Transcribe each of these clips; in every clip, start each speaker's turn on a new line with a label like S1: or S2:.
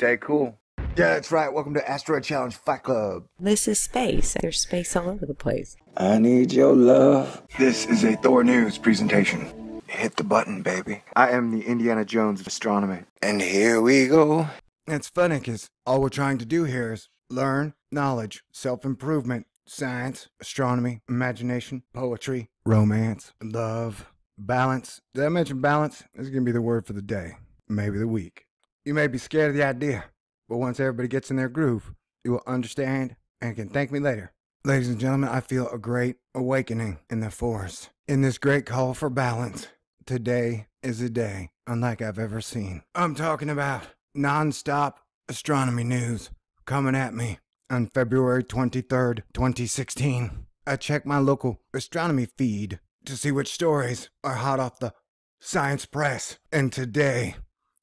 S1: Stay cool. Yeah, that's right. Welcome to Asteroid Challenge Fight Club.
S2: This is space. There's space all over the place.
S3: I need your love.
S1: This is a Thor News presentation. Hit the button, baby. I am the Indiana Jones of astronomy.
S3: And here we go.
S1: It's funny because all we're trying to do here is learn knowledge, self improvement, science, astronomy, imagination, poetry, romance, love, balance. Did I mention balance? This is going to be the word for the day, maybe the week. You may be scared of the idea, but once everybody gets in their groove, you will understand and can thank me later. Ladies and gentlemen, I feel a great awakening in the force. In this great call for balance, today is a day unlike I've ever seen. I'm talking about non-stop astronomy news coming at me on February 23rd, 2016. I check my local astronomy feed to see which stories are hot off the science press, and today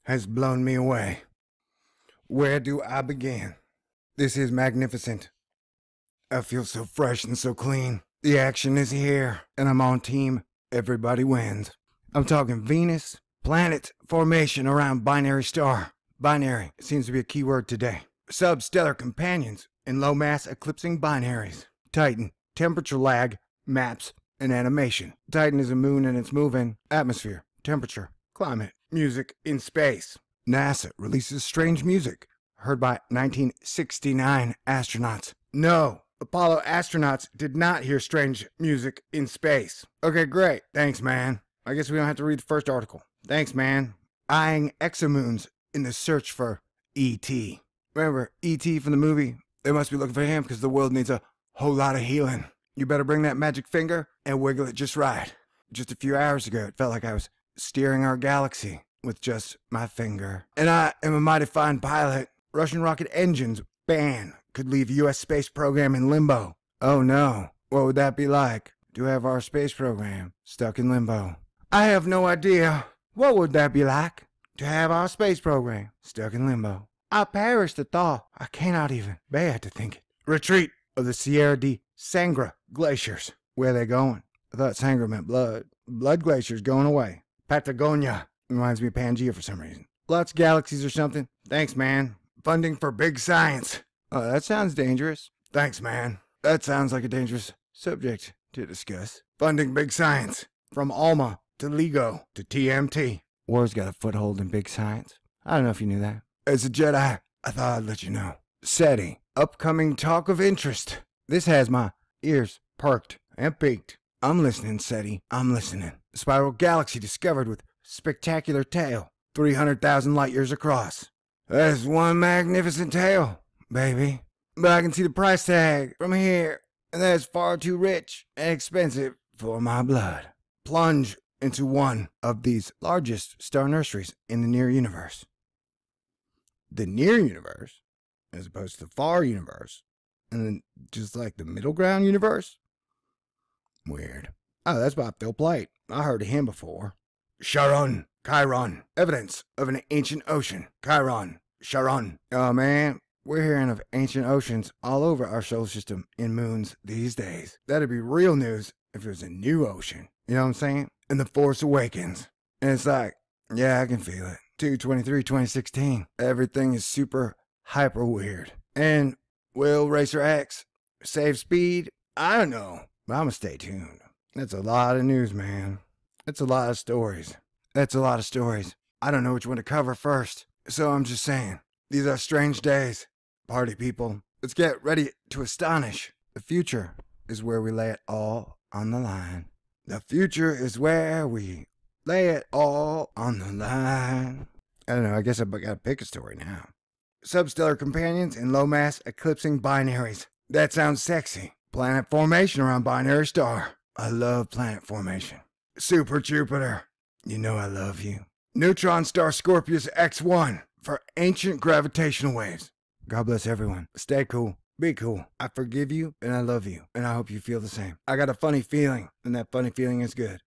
S1: has blown me away. Where do I begin? This is magnificent. I feel so fresh and so clean. The action is here, and I'm on team. Everybody wins. I'm talking Venus, planet formation around binary star. Binary seems to be a key word today. Substellar companions in low mass eclipsing binaries. Titan, temperature lag, maps, and animation. Titan is a moon and it's moving. Atmosphere, temperature, climate, music in space. NASA releases strange music heard by 1969 astronauts. No, Apollo astronauts did not hear strange music in space. Okay, great. Thanks, man. I guess we don't have to read the first article. Thanks, man. Eyeing exomoons in the search for E.T. Remember E.T. from the movie? They must be looking for him because the world needs a whole lot of healing. You better bring that magic finger and wiggle it just right. Just a few hours ago, it felt like I was steering our galaxy with just my finger. And I am a mighty fine pilot. Russian rocket engines ban could leave U.S. space program in limbo. Oh no, what would that be like to have our space program stuck in limbo? I have no idea. What would that be like to have our space program stuck in limbo? I perish the thought. I cannot even bear to think it. Retreat of the Sierra de Sangre glaciers. Where they going? I thought Sangre meant blood. Blood glaciers going away. Patagonia. Reminds me of Pangea for some reason. Lots of galaxies or something. Thanks, man. Funding for big science. Oh, that sounds dangerous. Thanks, man. That sounds like a dangerous subject to discuss. Funding big science. From ALMA to LIGO to TMT. War's got a foothold in big science. I don't know if you knew that. As a Jedi, I thought I'd let you know. SETI, upcoming talk of interest. This has my ears perked and peaked. I'm listening, SETI. I'm listening. Spiral galaxy discovered with spectacular tail, 300,000 light years across. That's one magnificent tail, baby. But I can see the price tag from here, and that's far too rich and expensive for my blood. Plunge into one of these largest star nurseries in the near universe. The near universe, as opposed to the far universe, and then just like the middle ground universe? Weird. Oh, that's by Phil Plait. I heard of him before. Charon, Chiron, evidence of an ancient ocean. Chiron, Charon. Oh man, we're hearing of ancient oceans all over our solar system in moons these days. That'd be real news if it was a new ocean. You know what I'm saying? And the Force Awakens. And it's like, yeah, I can feel it. 223 2016. Everything is super hyper weird. And will Racer X save speed? I don't know. But I'm gonna stay tuned. That's a lot of news, man. That's a lot of stories. That's a lot of stories. I don't know which one to cover first. So I'm just saying, these are strange days. Party people, let's get ready to astonish. The future is where we lay it all on the line. The future is where we lay it all on the line. I don't know, I guess I've gotta pick a story now. Substellar companions in low mass eclipsing binaries. That sounds sexy. Planet formation around binary star. I love planet formation. Super Jupiter. You know I love you. Neutron star Scorpius X1 for ancient gravitational waves. God bless everyone. Stay cool. Be cool. I forgive you and I love you. And I hope you feel the same. I got a funny feeling, and that funny feeling is good.